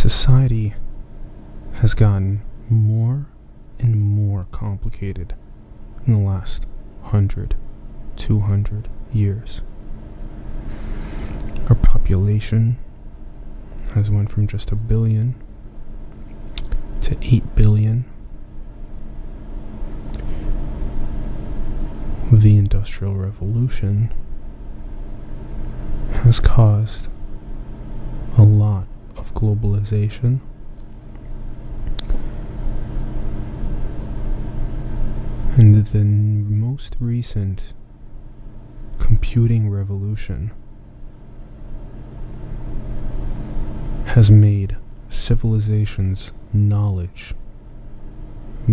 society has gotten more and more complicated in the last 100, 200 years. Our population has went from just a billion to 8 billion. The Industrial Revolution has caused globalization. And the most recent computing revolution has made civilization's knowledge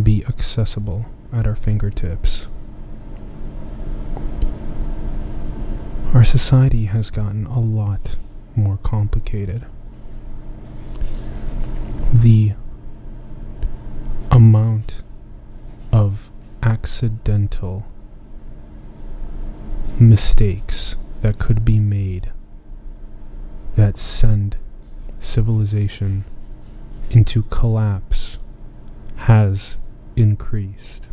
be accessible at our fingertips. Our society has gotten a lot more complicated. The amount of accidental mistakes that could be made that send civilization into collapse has increased.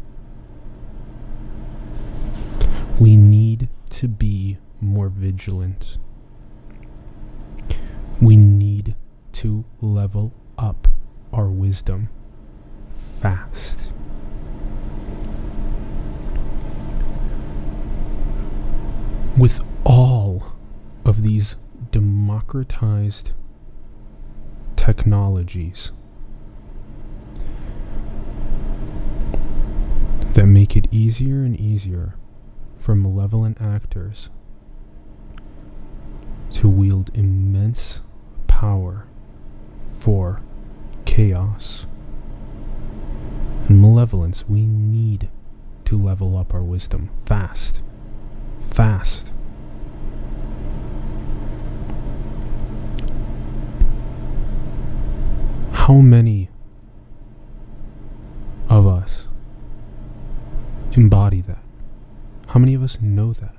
We need to be more vigilant. We need to level up our wisdom fast. With all of these democratized technologies that make it easier and easier for malevolent actors to wield immense power for chaos and malevolence, we need to level up our wisdom fast. Fast. How many of us embody that? How many of us know that?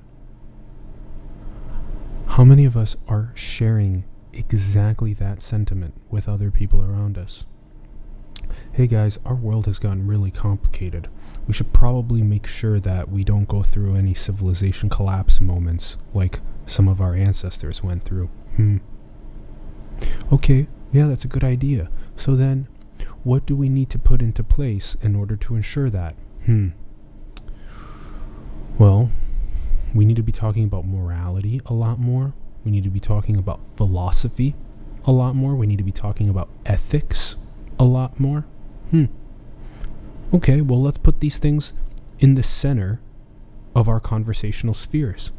How many of us are sharing exactly that sentiment with other people around us? Hey guys, our world has gotten really complicated. We should probably make sure that we don't go through any civilization collapse moments like some of our ancestors went through. Hmm. Okay, yeah, that's a good idea. So then, what do we need to put into place in order to ensure that? Hmm. Well, we need to be talking about morality a lot more. We need to be talking about philosophy a lot more. We need to be talking about ethics a lot more. Hmm. Okay, well, let's put these things in the center of our conversational spheres.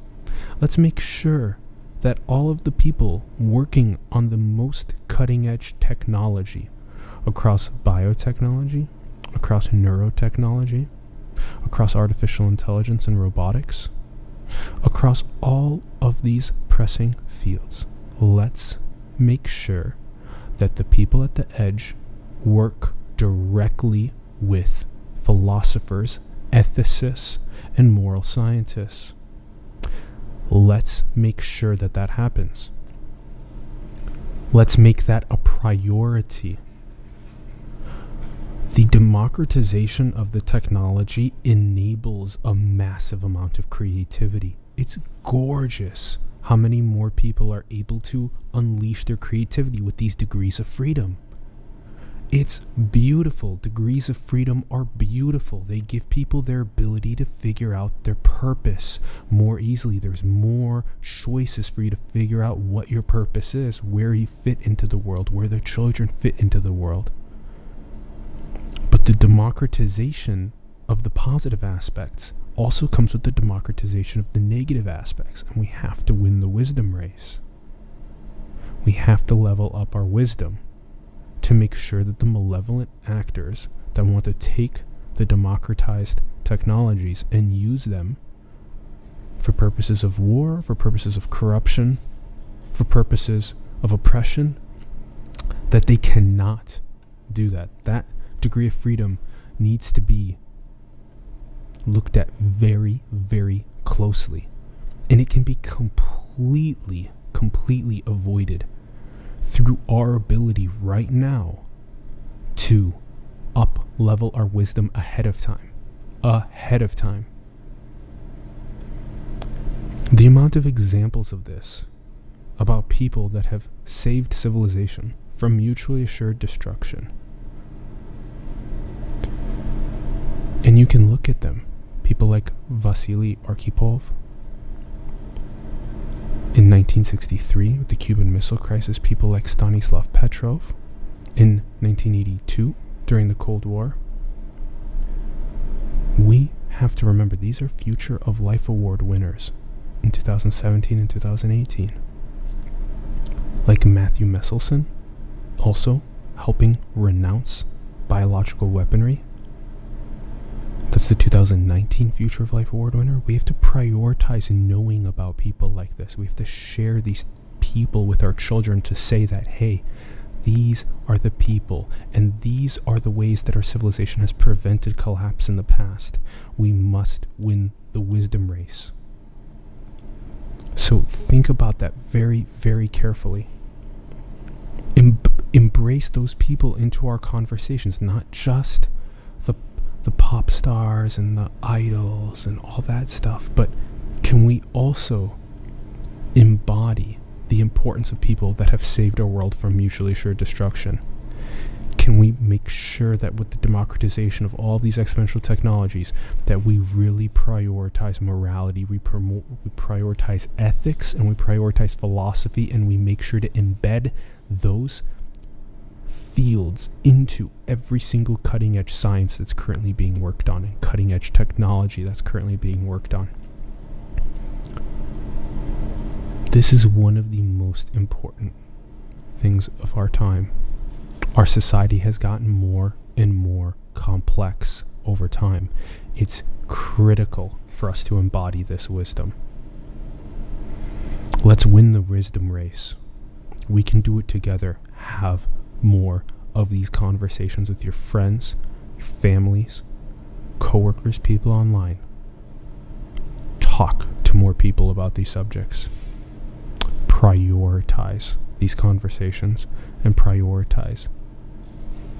Let's make sure that all of the people working on the most cutting edge technology across biotechnology, across neurotechnology, across artificial intelligence and robotics, across all of these pressing fields, let's make sure that the people at the edge work directly with philosophers, ethicists, and moral scientists. Let's make sure that that happens. Let's make that a priority. The democratization of the technology enables a massive amount of creativity. It's gorgeous how many more people are able to unleash their creativity with these degrees of freedom. It's beautiful. Degrees of freedom are beautiful. They give people their ability to figure out their purpose more easily. There's more choices for you to figure out what your purpose is, where you fit into the world, where the children fit into the world. Democratization of the positive aspects also comes with the democratization of the negative aspects, and we have to win the wisdom race. We have to level up our wisdom to make sure that the malevolent actors that want to take the democratized technologies and use them for purposes of war, for purposes of corruption, for purposes of oppression, that they cannot do that. That degree of freedom needs to be looked at very, very closely. And it can be completely, completely avoided through our ability right now to up level our wisdom ahead of time. Ahead of time. The amount of examples of this about people that have saved civilization from mutually assured destruction. And you can look at them. People like Vasily Arkhipov, in 1963, with the Cuban Missile Crisis, people like Stanislav Petrov. In 1982, during the Cold War. We have to remember these are Future of Life Award winners in 2017 and 2018. Like Matthew Meselson, also helping renounce biological weaponry that's the 2019 Future of Life Award winner. We have to prioritize knowing about people like this. We have to share these people with our children to say that, hey, these are the people, and these are the ways that our civilization has prevented collapse in the past. We must win the wisdom race. So think about that very, very carefully. Em- embrace those people into our conversations, not just the pop stars and the idols and all that stuff, but can we also embody the importance of people that have saved our world from mutually assured destruction? Can we make sure that with the democratization of all these exponential technologies, that we really prioritize morality, we, promote, we prioritize ethics, and we prioritize philosophy, and we make sure to embed those fields into every single cutting edge science that's currently being worked on and cutting edge technology that's currently being worked on. This is one of the most important things of our time. Our society has gotten more and more complex over time. It's critical for us to embody this wisdom. Let's win the wisdom race. We can do it together. Have more of these conversations with your friends, your families, coworkers, people online. Talk to more people about these subjects. Prioritize these conversations and prioritize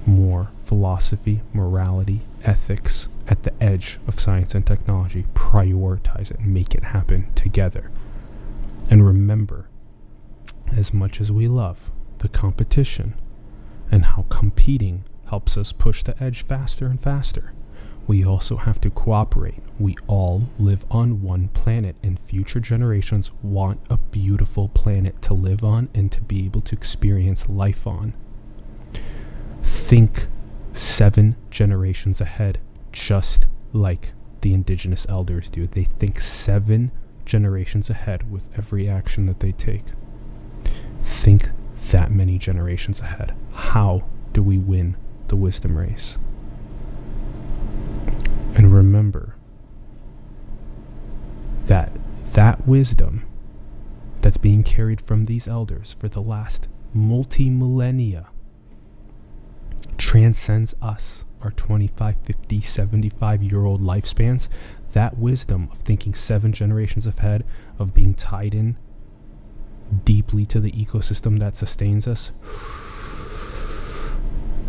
more philosophy, morality, ethics at the edge of science and technology. Prioritize it make it happen together. And remember, as much as we love the competition, and how competing helps us push the edge faster and faster. We also have to cooperate. We all live on one planet, and future generations want a beautiful planet to live on and to be able to experience life on. Think seven generations ahead, just like the indigenous elders do. They think seven generations ahead with every action that they take. Think that many generations ahead. How do we win the wisdom race? And remember that that wisdom that's being carried from these elders for the last multi millennia transcends us, our 25, 50, 75 year old lifespans. That wisdom of thinking seven generations ahead, of being tied in deeply to the ecosystem that sustains us.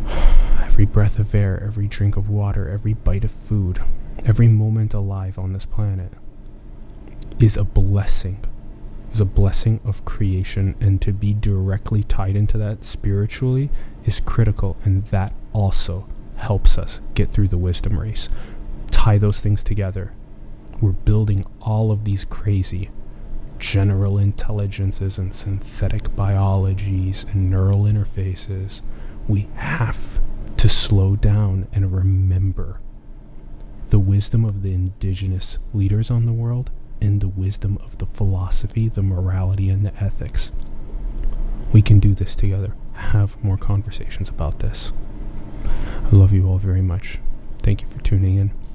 Every breath of air, every drink of water, every bite of food, every moment alive on this planet is a blessing. Is a blessing of creation, and to be directly tied into that spiritually is critical, and that also helps us get through the wisdom race. Tie those things together. We're building all of these crazy general intelligences and synthetic biologies and neural interfaces, we have to slow down and remember the wisdom of the indigenous leaders on the world and the wisdom of the philosophy, the morality, and the ethics. We can do this together. Have more conversations about this. I love you all very much. Thank you for tuning in.